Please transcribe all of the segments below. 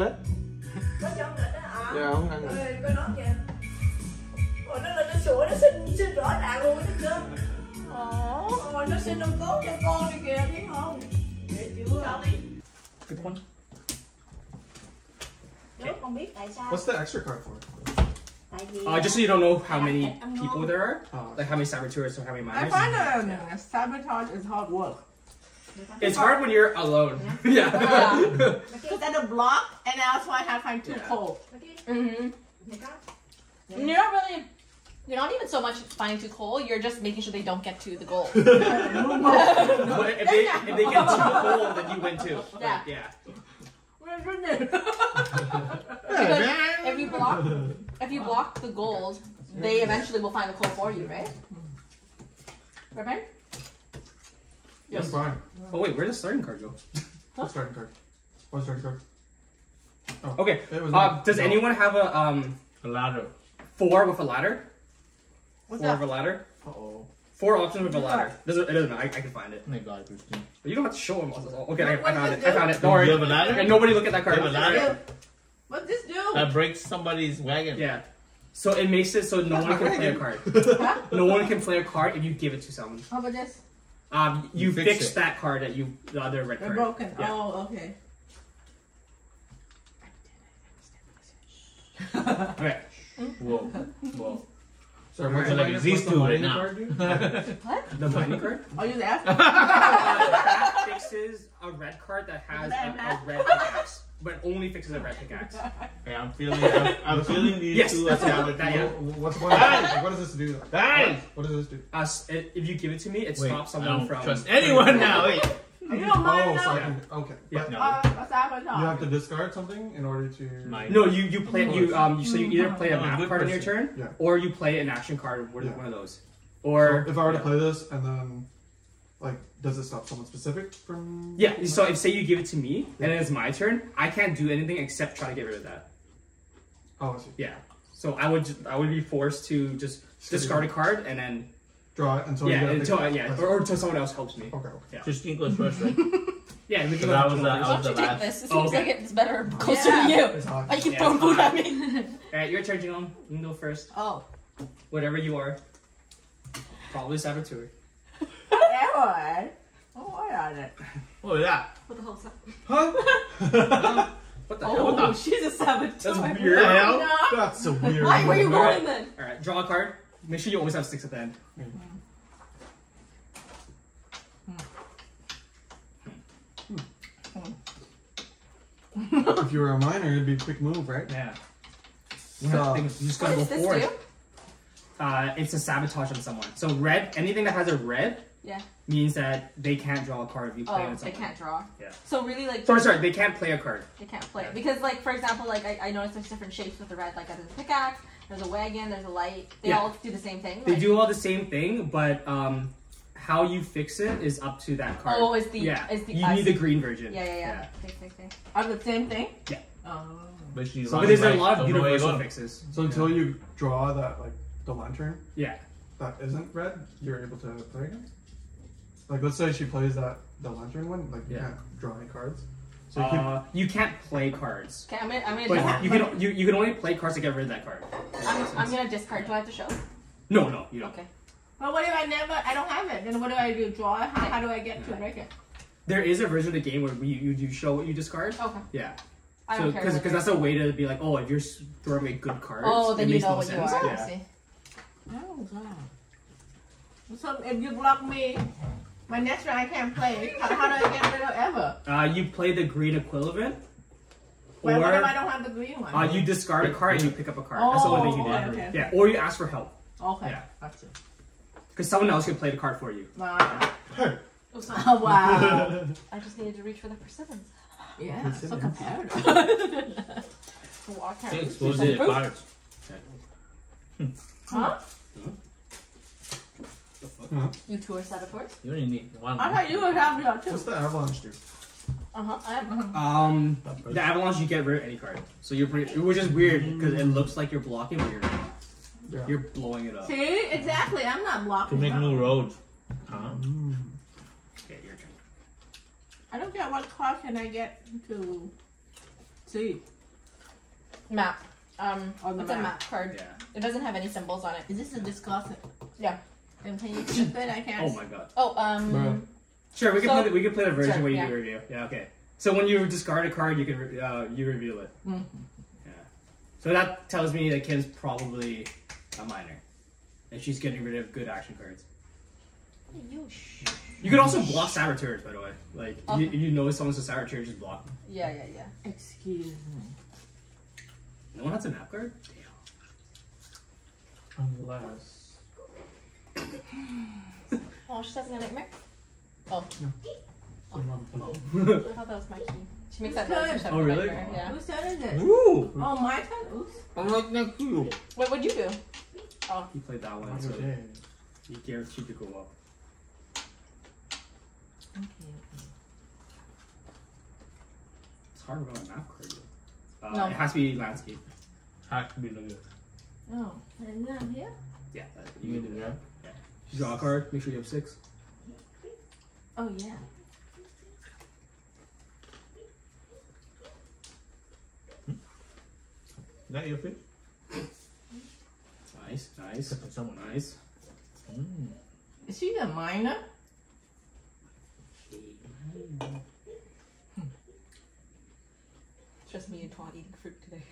lết có trong lịch đó à dạ không ăn được. Ê, có nó kìa Ồ, nó lên nó sủa nó xin xin rõ ràng luôn đó chưa Ồ. Ồ, nó xin ông tốt cho con đi kìa biết không dễ chưa Good one. Nếu con biết tại sao What's the extra card for? Uh, just so you don't know how many people there are, Oh. like how many saboteurs or how many I miners. find that uh, sabotage is hard work. It's hard when you're alone. yeah. Yeah. Mày kia, Because at a block, and also I have find too Yeah. cold. mày kia, Mm-hmm. mày có You're not really. You're not even so much finding too cold. You're just making sure they don't get to the goal. but if they if they get too cold, then you win too. Like, Yeah. yeah. Because if you block, if you block the gold, they eventually will find the coal for you, right? Right, Ben? Yes. Fine. Oh wait, where does the starting card go? What starting card? What starting card? Okay. It was Uh, does no. anyone have a um A ladder. four with a ladder? What's four that? with a ladder. Uh-oh. Four options with a ladder. Doesn't, it doesn't matter. I, I can find it. Oh my god, Christine. But you don't have to show them. All. Okay, I, I What found does it. I found it. Do Don't worry. you have a ladder? Okay, nobody look at that card. You have a ladder? What's this do? That breaks somebody's wagon. Yeah. So it makes it so no one can play a card. No one can play a card if you give it to someone. How about this? Um, you, You fix fix it. that card that you the other red They're card. broken. Yeah. Oh, okay. Okay. Whoa. Whoa. Sorry, what's Like the minor- these two right minor now. card do? The mining card. Are you there? Uh, that fixes a red card that has a, a red pickaxe, but only fixes a red pickaxe. Hey, I'm feeling. I'm, I'm feeling these Yes, two that's as what- that- yeah. Wh- What's what, like, what does this do? Guys! What does this do? Us, if you give it to me, it Wait, stops I someone don't from trust anyone now. Wait. You don't mind Oh, now? so I can, okay. Yeah. No. Uh, a sabotage. you have to discard something in order to. Mine. No, you you play you um so you either play a map card on your turn, Yeah. or you play an action card. One, Yeah. one of those, So or if I were to yeah. play this and then, like, does it stop someone specific from? Yeah, so if say you give it to me and then it's my turn, I can't do anything except try to get rid of that. Oh, I see. Yeah. So I would ju- I would be forced to just discard a card and then Draw it until you yeah get a until picture. yeah I or, or until someone else helps me. Okay. okay. Just English first, right? Yeah, we can So uh, that was the- Why that don't was you take last- this? It Oh, seems okay. like it's better closer Yeah. to you. It's hot. I can Yeah, throw it's food at me. All right, your turn, Jingle. You can go first. Oh. Whatever you are. Probably saboteur. Whatever. Oh, what are they? What was that? What the hell's that? Huh? what the hell? Oh, she's a saboteur. That's weird. the hell? No. That's so weird. Why were you Alright. rolling then? All right, draw a card. Make sure you always have six at the end. if you were a miner, it'd be a quick move, right? Yeah. So, You just What gotta go does this forward. do? Uh, it's a sabotage on someone. So red, anything that has a red, Yeah. means that they can't draw a card if you play Oh, with they can't draw. Yeah. So really, like, Sorry, sorry, they can't play a card. they can't play it. because, like, for example, like I, I noticed there's different shapes with the red. Like, as a pickaxe, there's a wagon, there's a light. They Yeah. all do the same thing. They like- do all the same thing, but um, how you fix it is up to that card. Oh, is the yeah. is the you I need see. the green version. Yeah, yeah, yeah. Okay, okay, okay. Are the same thing? Yeah. Oh. But she's So But there's a lot of don't know where you're universal fixes. so until you draw that, like, the lantern Yeah. that isn't red, you're able to play against? Like, let's say she plays that, the lantern one, like, you can't draw any cards. So you keep. Uh, you can't play cards. Okay, I'm gonna I'm gonna But you can you, you can only play cards to get rid of that card. I'm, I'm gonna discard. Do I have to show? No, no, you don't. Okay. But what if I never, I don't have it? Then what do I do? Draw it? How, how do I get to break it? There is a version of the game where you you, you show what you discard. Okay. Yeah. I So don't care. because whether- that's a way to be like, oh, if you're throwing away good cards. Oh, then it you makes know no what you are. I Yeah. see. Oh, wow. So if you block me, my next round I can't play. How, how do I get rid of ever? Uh, you play the green equivalent, Well, what if I don't have the green one? uh, you discard a card and you pick up a card. That's the only thing you do. Oh, okay, okay. Yeah, or you ask for help okay. yeah. Gotcha. because someone else can play the card for you. Wow. Hey! Oh, sorry. Oh, wow. I just needed to reach for the persimmons. yeah, so competitive. Walk She exposed it cards. Huh? You two are saboteurs? You only need one. I thought you would have your too. What's the avalanche do? Uh huh. I am. Um, the avalanche you get rid of any card, so you're pretty, which is weird because it looks like you're blocking, but you're not. Yeah. You're blowing it up. See, exactly. I'm not blocking. To blocking. make new roads. Huh? Okay, your turn. I don't get what card can I get to see? Map. Um, On the it's a map. map card. Yeah. It doesn't have any symbols on it. Is this a discussion? Yeah. And can you flip it? I can't. Oh my god. Oh, um, Bruh. Sure, we can So- play. The, we can play the version Sure, where you yeah. do review. Yeah. Okay. So when you discard a card, you can re- uh, you reveal it. Mhm. Yeah. So that tells me that Kim's probably a miner, and she's getting rid of good action cards. you You could also block saboteurs, by the way. Like Oh. you, if you know someone's a saboteur, just block them. Yeah, yeah, yeah. Excuse me. No one has a map card. Damn. Unless. Oh, she's having a nightmare. Oh, no. Oh. I thought that was my key. She makes that noise. when she's having Oh, really? nightmare, Yeah. Whose turn is it? Ooh! Oh, my turn? Oops. I'm right next to you. Wait, what'd you do? Oh. He played that one, so Okay. he guaranteed to go up. Okay. It's hard to run a map card. Uh, No. It has to be landscape. Has to be like this. Oh, and then here? Yeah. That, You you can do that. You draw a card. Make sure you have six. Oh, yeah. Is that your fish? Nice, nice, Except someone. nice. Mm. Is she a miner? It's just me and Twan eating fruit today.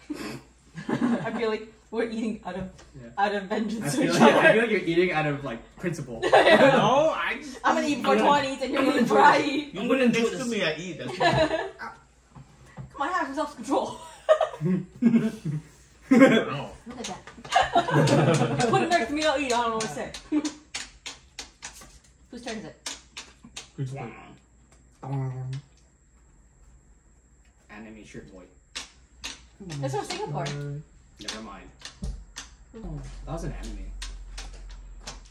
I feel like we're eating out of Yeah. Out of I vengeance to feel, each like, I feel like you're eating out of like principle. no, I just. I'm gonna eat before I'm gonna- Twan eats, and you're gonna try eat. You I'm put gonna it do this. to me, I eat. That's fine. Come on, have some self control. no. Look at that. Put it next to me, I'll eat. I don't know what to say. Whose turn is it? Who's play? Anime shirt boy. That's from Singapore. Never mind. That was an anime.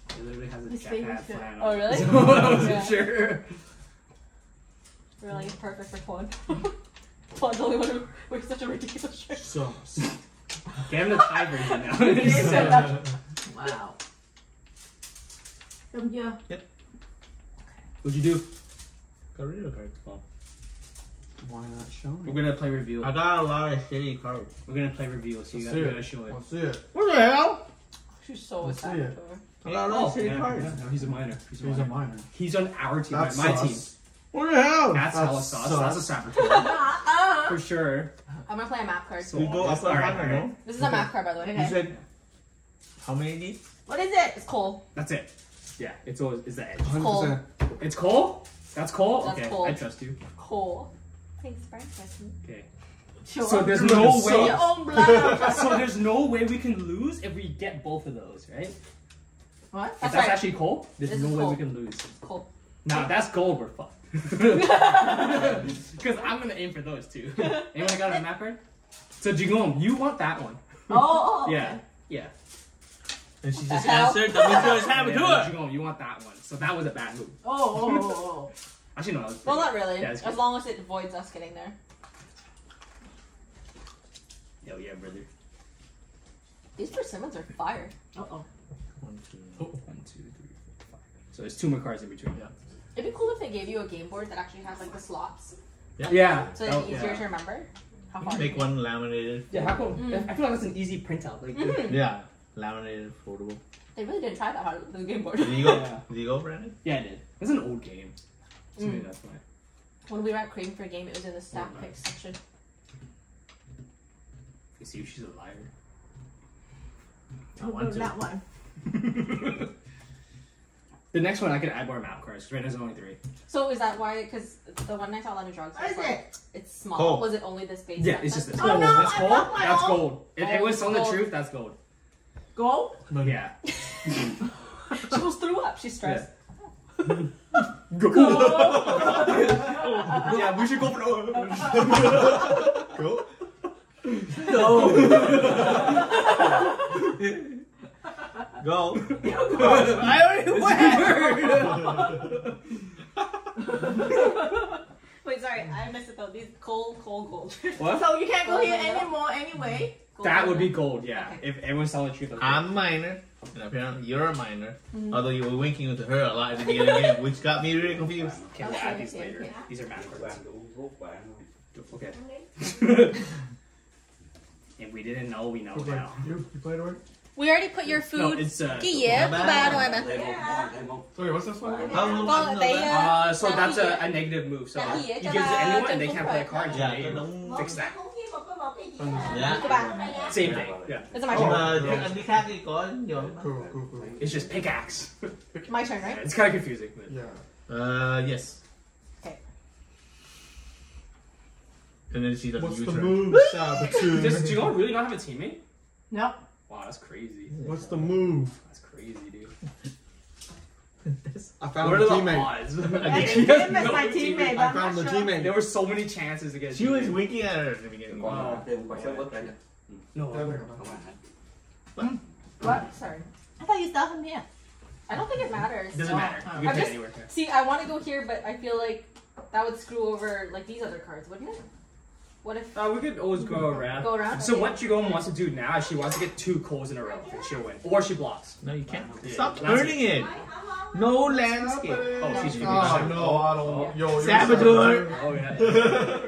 It literally has a His jetpack favorite shirt. flying Oh, really? So I wasn't Yeah. sure. Really perfect for Twan. Twan's the only one who wears such a ridiculous shirt. Sauce. Get him the Thai version now. Wow. Come um, here. What'd you do? Career card. Why not show We're gonna play reveal. I got a lot of shitty cards. We're gonna play reveal, so you Let's gotta, see gotta it. show it. Let's see it. What the hell? She's so Let's see excited. it. for her. I got a lot of shitty oh, yeah, cards. yeah, no, he's a miner. He's a He's miner. a miner. He's on our team, That's my, my sus. team. What the hell? That's, That's hella sauce. sus. That's a saboteur. For sure. I'm gonna play a map card. So We go up a Alright, hundred, alright. no? This is a map card, by the way. You said how many these? What is it? It's Cole. That's it. Yeah, it's always it's the edge. 100%. It's Cole? That's Cole? That's okay, Cole. I trust you. Cole. Thanks for asking. Okay. Show So there's no show way- your own blood. so there's no way we can lose if we get both of those, right? What? That's that's right. actually Cole, there's This no is way we can lose. Cole. Now that's gold, we're fucked. Because I'm gonna aim for those two. Anyone got a map card? So Jigong, you want that one? Oh, oh, oh, okay. Yeah. Yeah. And she just answered. That means you have yeah to do it. Jigong, you want that one. So that was a bad move. Oh, oh, oh, oh. Actually, no. Well, not really. Yeah, as long as it avoids us getting there. Yo, yeah, brother. These persimmons are fire. Uh-oh. One, two. One, two, three, four, five. So there's two more cards in between. Yeah. It'd be cool if they gave you a game board that actually has like the slots, Yeah. so that- it's easier yeah. to remember. How far? make one laminated. Yeah, how come? Mm. I feel like that's an easy printout. Like, Mhm. Yeah, laminated, foldable. They really didn't try that hard with the game board. Did you go? Yeah. Did you go, Brandon? yeah, I did. It's an old game. So maybe Mm. that's why. when we were at Crave for a game, it was in the staff picks section. You see, she's a liar. I Who want to. that one? the next one, I can add more map cards. 'cause Right now, there's only three. So is that why? Because the one I saw on the drugs was is like it? it's small. Cool. Was it only this base? Yeah, set it's just this. Oh, no, that's gold. That's own. gold. If it was on the truth, that's gold. Go? But Yeah. She almost threw up. She's stressed. Go. yeah, we should go for the. Go. Go. I already went. Wait, sorry, I missed it though. These cold, cold gold. what? So you can't go Go here in the middle. anymore anyway. Gold That would be gold. gold. Yeah. Okay. If everyone's telling the truth. that's. I'm a miner. And apparently you're a miner. Mhm. Although you were winking to her a lot at the beginning of the game, which got me really confused. Okay, we'll add these later. okay. These are map cards. Okay. and we didn't know, we know Who's like, now. you, you played away? We already put your No, food. it's uh. Cái gì á? Thứ ba rồi mà. Sorry, what's this one again? How long Con do you tí know that? á. Uh, so that's a, a negative move. So you give it to anyone and they can't play a card. Yeah, you cái may đúng. fix that. Dạ. Thứ ba. Same thing. Yeah. This is my turn. mà những anh đi khác thì có nhiều. Cool, cool, cool. It's just pickaxe. My turn, right? it's kind of confusing. But Yeah. Uh, yes. Okay. And then she does What's the U-turn. move, Saboteur? Does Jingle really not have a teammate? No. Wow, that's crazy. What's the move? That's crazy, dude. I found what the are the teammate. odds? I She think has Tim no my teammate. teammate, I found the sure. teammate. There were so many chances to get. She was teammate. winking at her at the beginning. Wow. No. What? Sorry. I thought you still him here. I don't think it matters. Doesn't matter. You can just- anywhere. See, I want to go here, but I feel like that would screw over like these other cards, wouldn't it? What if Uh, we could always go around. go around? So Okay. what Jigong wants to do now is she wants to get two coals in a row and she'll win. Or she blocks. No, you can't. Stop that's turning it. No landscape. Oh, she's Oh, no, I don't. Yo, you're Saboteur. Oh yeah. yeah.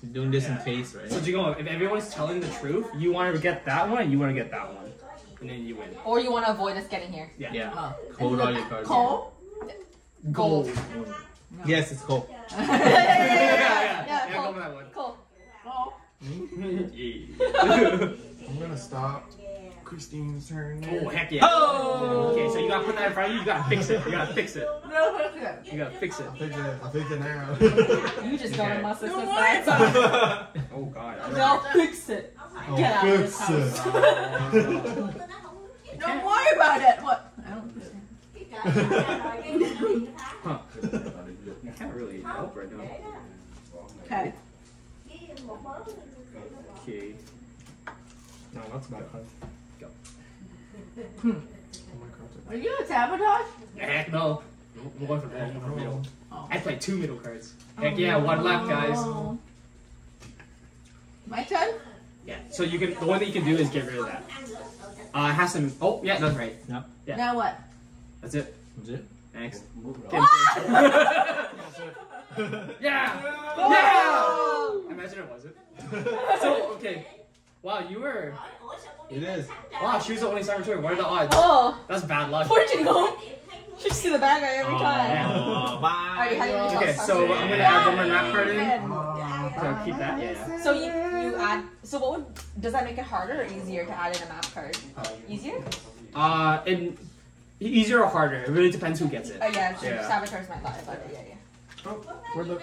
She's doing this in Yeah. case, right? So Jigong, if everyone's telling the truth, you want to get that one, you want to get that one, and then you win. or you want to avoid us getting here? Yeah. Yeah. Oh. Hold all your cards. Cole? Gold. Yes, it's cool. yeah, yeah, yeah, yeah, yeah, yeah, yeah. cool. go for that one. Cool. Cole. yeah. I'm gonna stop. Christine's turn. oh heck yeah. Oh! Okay, so you gotta put that in front of you. You gotta fix it. You gotta fix it. No, look at You gotta fix it. I fix it. I fix it now. You just go Okay. to my sister's Don't worry side. Oh god. I'll fix it. Oh, Get out of this fix it. Don't worry about it. What? I don't. You can't really help right now. Okay. Okay. No, that's a bad card. Go. Oh my god. Are you a sabotage? Heck no. I'm for I'm for middle. Oh. I played two middle cards. Heck yeah, one left, guys. Oh. My turn? Yeah. So you can the one that you can do is get rid of that. Uh, it has to. Oh yeah, that's right. Yeah. Now what? That's it. That's it. Thanks. What? yeah. Oh! Yeah. Imagine it wasn't. So okay. Wow, you were. It is. Wow, she was the only saboteur. What are the odds? Oh, That's bad luck. poor Jingle. She see the bad guy every time. yeah. Oh, bye. Alright, how do you Okay, so I'm gonna add one more map card in. So keep that. Yeah. yeah. So you you add. So what would does that make it harder or easier to add in a map card? Easier? Uh, and easier or harder? It really depends who gets it. Oh yeah, Yeah. saboteurs might lie about it. Yeah, yeah. Oh, where the,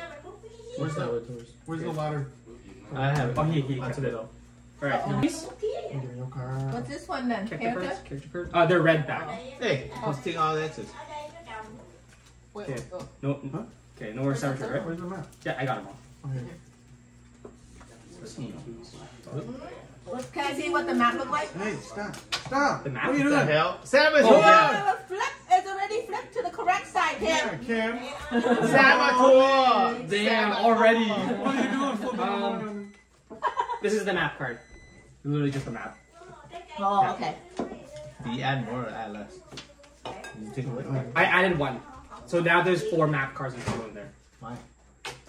Where's that with where's the ladder? I have it. Oh, he he That's kept it. it. All right. Uh-oh. Please. Give me your card. What's this one then? Character Character? cards. Character cards. Uh, they're red back. Hey, let's take all the X's. Okay. oh. No. Huh? Okay, no more saboteur, right? Where's the map? Yeah, I got them all. Okay. What- Can I see what the map look like? Hey, stop. Stop. The map? What are you What the doing? hell? Saboteur! Oh, yeah. Oh, flip. It's already flipped to the correct side Yeah, here. Cam. Saboteur! Damn, already. What are you doing? Flipping Um, around? This is the map card. Literally just a map. Oh, okay. Do you add more or add less? You take away? I added one. So now there's four map cards in total in there. Why?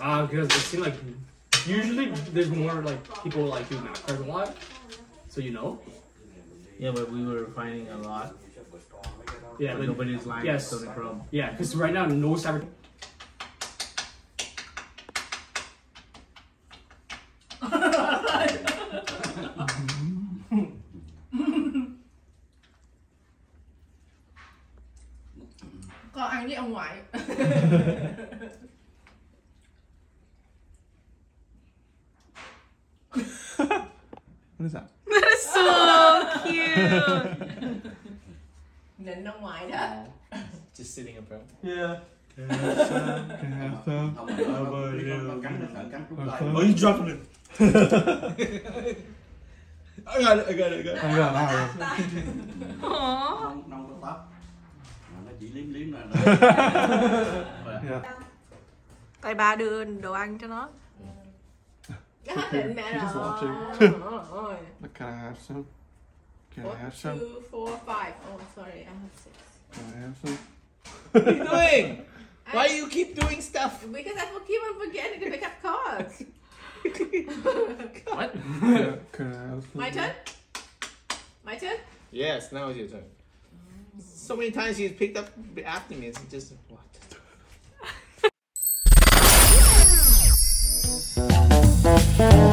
Uh, because it seemed like usually there's more like people like do map cards a lot. So you know. Yeah, but we were finding a lot. Yeah, but but nobody's lying. yes. That's the only yeah, because right now no cyber. Con ăn với ông ngoại. What is that? That is so cute. Nịnh ông ngoại đó. Just sitting in front. Yeah. Can I have some? Can I have some? How about you? Oh, you dropping it. I got it, I got it, I got it. I got that Aww. không không có tóc mà nó chỉ liếm liếm là one. Yeah. Tay ba đưa đồ ăn cho nó. Cái hết định mẹ Just rồi. watching. Ôi. But can I have some? Can I One, have some? two, four, five. Oh, sorry, I have six. What are you doing? Why do you keep doing stuff? Because I keep on forgetting to pick up cards. what? Can I have My turn? My turn? Yes, now it's your turn. So many times you picked up after me, it's just what? The